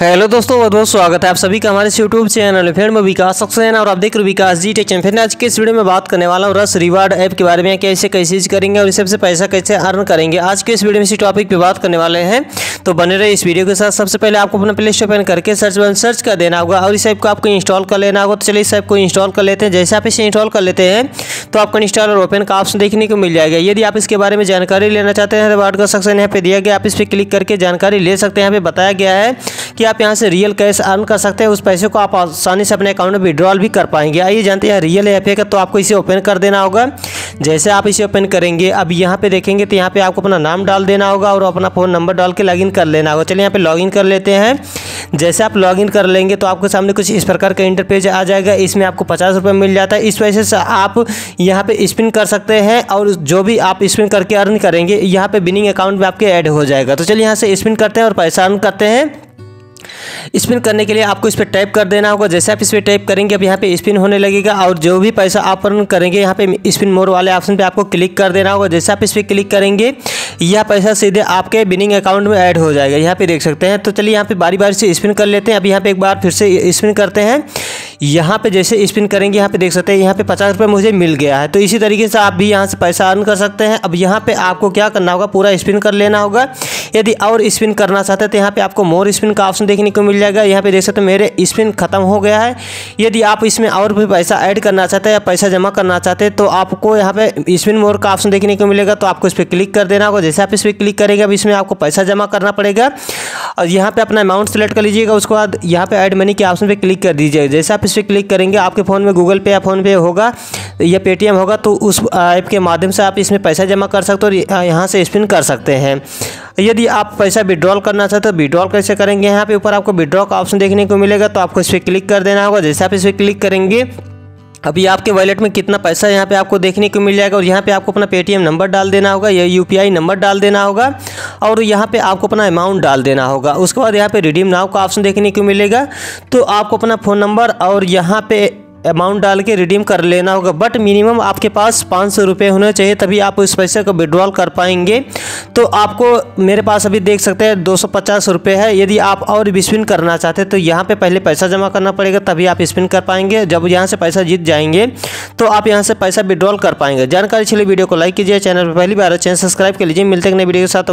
Hello दोस्तों, बहुत बहुत स्वागत है आप सभी का हमारे यूट्यूब चैनल फिर मैं विकास सक्सेना और आप देख रहे हो विकास जी टेक फिर आज के इस वीडियो में बात करने वाला हूँ रस रिवार्ड ऐप के बारे में, कैसे कैसे यूज़ करेंगे और इस से पैसा कैसे अर्न करेंगे। आज के इस वीडियो में इसी टॉपिक पे बात करने वाले हैं। तो बने रहे इस वीडियो के साथ। सबसे पहले आपको अपना प्ले स्टोर पर करके सर्च बन सर्च कर देना होगा और इस ऐप को आपको इंस्टॉल कर लेना होगा। तो चलिए इस ऐप को इंस्टॉल कर लेते हैं। जैसे आप इसे इंस्टॉल कर लेते हैं तो आपको इंस्टॉल और ओपन का ऑप्शन देखने को मिल जाएगा। यदि आप इसके बारे में जानकारी लेना चाहते हैं तो वार्ड का सेक्शन यहाँ पे दिया गया। आप इस पर क्लिक करके जानकारी ले सकते हैं। यहाँ पे बताया गया है कि आप यहाँ से रियल कैश अर्न कर सकते हैं, उस पैसे को आप आसानी से अपने अकाउंट में विड्रॉल भी कर पाएँगे। आइए जानते हैं रियल ऐप है तो आपको इसे ओपन कर देना होगा। जैसे आप इसे ओपन करेंगे, अब यहाँ पे देखेंगे तो यहाँ पे आपको अपना नाम डाल देना होगा और अपना फ़ोन नंबर डाल के लॉगिन कर लेना होगा। चलिए यहाँ पे लॉगिन कर लेते हैं। जैसे आप लॉगिन कर लेंगे तो आपके सामने कुछ इस प्रकार का इंटरपेज आ जाएगा। इसमें आपको पचास रुपये मिल जाता है। इस वजह से आप यहाँ पे स्पिन कर सकते हैं और जो भी आप स्पिन करके अर्न करेंगे, यहाँ पे बिनिंग अकाउंट में आपके ऐड हो जाएगा। तो चलिए यहाँ से स्पिन करते हैं और पैसा अर्न करते हैं। स्पिन करने के लिए आपको इस पर टाइप कर देना होगा। जैसे आप इस पर टाइप करेंगे, अब यहाँ पे स्पिन होने लगेगा और जो भी पैसा आप अर्न करेंगे, यहाँ पे स्पिन मोर वाले ऑप्शन पे आपको क्लिक कर देना होगा। जैसे आप इस पर क्लिक करेंगे, यह पैसा सीधे आपके बिनिंग अकाउंट में ऐड हो जाएगा। यहाँ पे देख सकते हैं। तो चलिए यहाँ पे बारी बारी से स्पिन कर लेते हैं। अब यहाँ पे एक बार फिर से स्पिन करते हैं। यहाँ पे जैसे स्पिन करेंगे, यहाँ पे देख सकते हैं, यहाँ पे पचास रुपये मुझे मिल गया है। तो इसी तरीके से आप भी यहाँ से पैसा अर्न कर सकते हैं। अब यहाँ पे आपको क्या करना होगा, पूरा स्पिन कर लेना होगा। यदि और स्पिन करना चाहते हैं तो यहाँ पे आपको मोर स्पिन का ऑप्शन देखने को मिल जाएगा। यहाँ पे देख सकते हैं, मेरे स्पिन खत्म हो गया है। यदि आप इसमें और भी पैसा ऐड करना चाहते हैं या पैसा जमा करना चाहते हैं तो आपको यहाँ पे स्पिन मोर का ऑप्शन देखने को मिलेगा। तो आपको इस पर क्लिक कर देना होगा। जैसे आप इस पर क्लिक करेंगे, अब इसमें आपको पैसा जमा करना पड़ेगा। और यहाँ पे अपना अमाउंट सेलेक्ट कर लीजिएगा। उसके बाद यहाँ पे ऐड मनी के ऑप्शन पे क्लिक कर दीजिएगा जैसे आप इस पर क्लिक करेंगे, आपके फ़ोन में गूगल पे या फ़ोन पे होगा या पेटीएम होगा तो उस ऐप के माध्यम से आप इसमें पैसा जमा कर सकते हो और यहाँ से स्पिन कर सकते हैं। यदि आप पैसा विड्रॉल करना चाहते हो विड्रॉल कैसे करेंगे? यहाँ पे ऊपर आपको विड्रॉ का ऑप्शन देखने को मिलेगा तो आपको इस पर क्लिक कर देना होगा। जैसे आप इस पर क्लिक करेंगे, अभी आपके वॉलेट में कितना पैसा यहाँ पे आपको देखने को मिल जाएगा और यहाँ पे आपको अपना पेटीएम नंबर डाल देना होगा, या यूपीआई नंबर डाल देना होगा, और यहाँ पे आपको अपना अमाउंट डाल देना होगा। उसके बाद यहाँ पे रिडीम नाव का ऑप्शन देखने को मिलेगा तो आपको अपना फ़ोन नंबर और यहाँ पे अमाउंट डाल के रिडीम कर लेना होगा बट मिनिमम आपके पास पाँच सौ रुपये होने चाहिए, तभी आप उस पैसे को विड्रॉल कर पाएँगे। तो आपको मेरे पास अभी देख सकते हैं, दो सौ पचास रुपये है। यदि आप और स्पिन करना चाहते तो यहाँ पे पहले पैसा जमा करना पड़ेगा, तभी आप स्पिन कर पाएँगे। जब यहाँ से पैसा जीत जाएँगे तो आप यहाँ से पैसा विड्रॉल कर पाएँगे। जानकारी चलिए वीडियो को लाइक कीजिए, चैनल पर पहली बार चैनल सब्सक्राइब कर लीजिए। मिलते हैं वीडियो के साथ